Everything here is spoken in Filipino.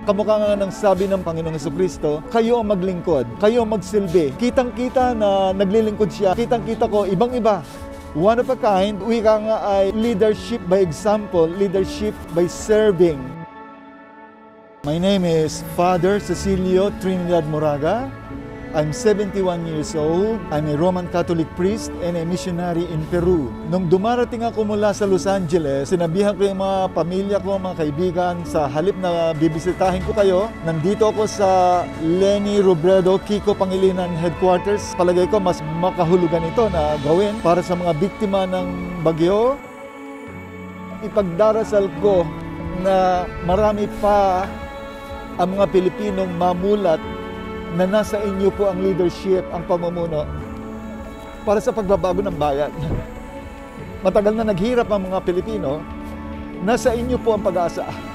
Kamukha nga ng sabi ng Panginoong Heso Kristo, kayo ang maglingkod, kayo ang magsilbi. Kitang-kita na naglilingkod siya, kitang-kita ko, ibang-iba. One of a kind, wika nga ay leadership by example, leadership by serving. My name is Father Cecilio Trinidad Moraga. I'm 71 years old. I'm a Roman Catholic priest and a missionary in Peru. Nung dumarating ako mula sa Los Angeles, sinabihan ko yung mga pamilya ko, mga kaibigan, sa halip na bibisitahin ko kayo, nandito ako sa Lenny Robredo Kiko Pangilinan Headquarters. Palagay ko mas makahulugan ito na gawin para sa mga biktima ng bagyo. Ipagdarasal ko na marami pa ang mga Pilipinong mamulat na nasa inyo po ang leadership, ang pamumuno para sa pagbabago ng bayan. Matagal na naghirap ang mga Pilipino, nasa inyo po ang pag-asa.